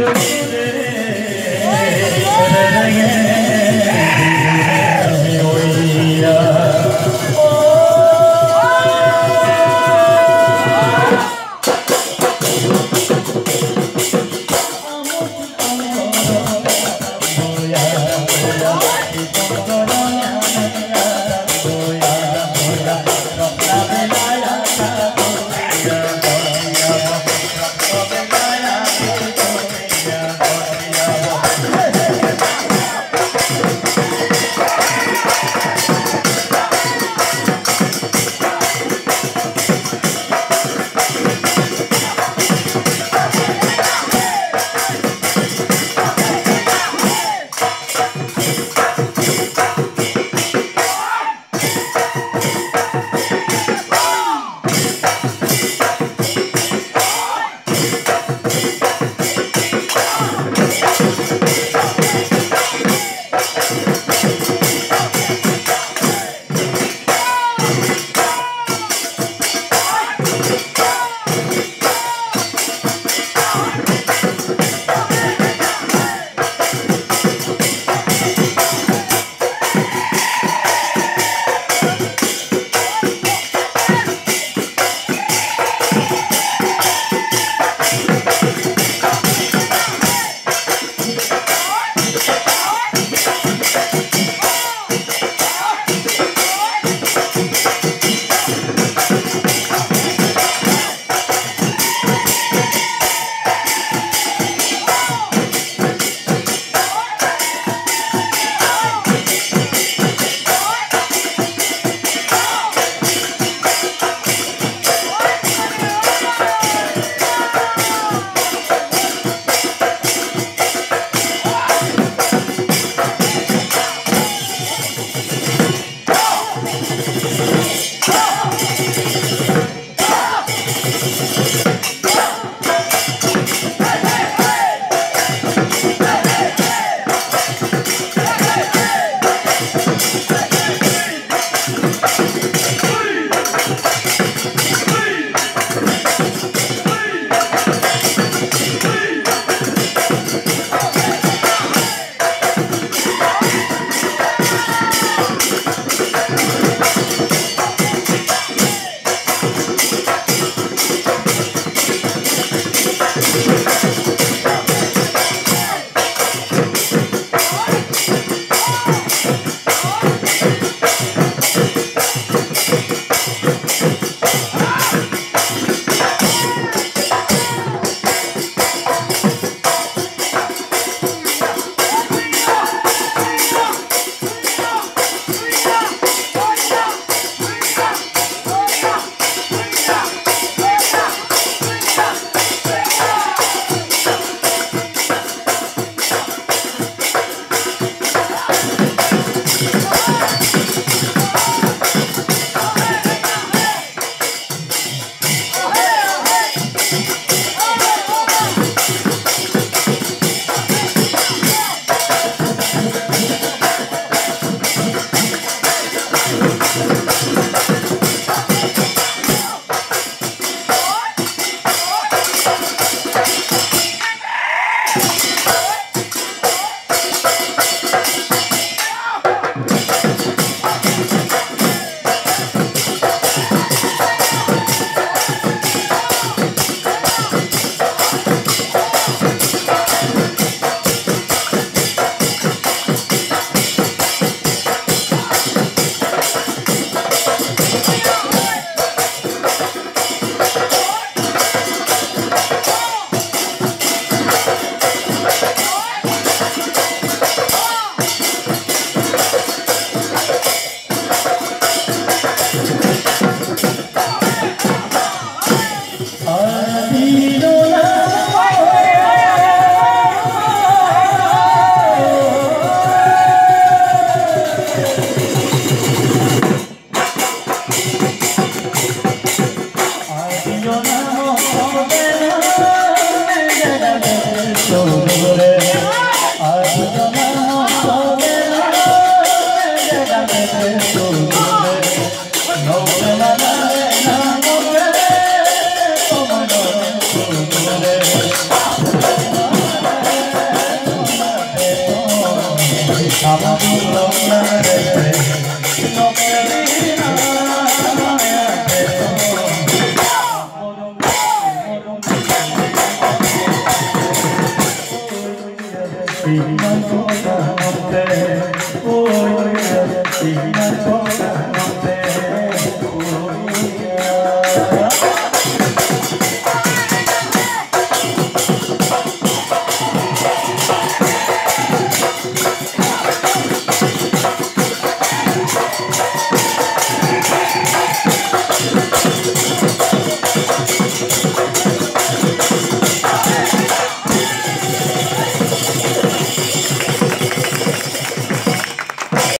Yeah.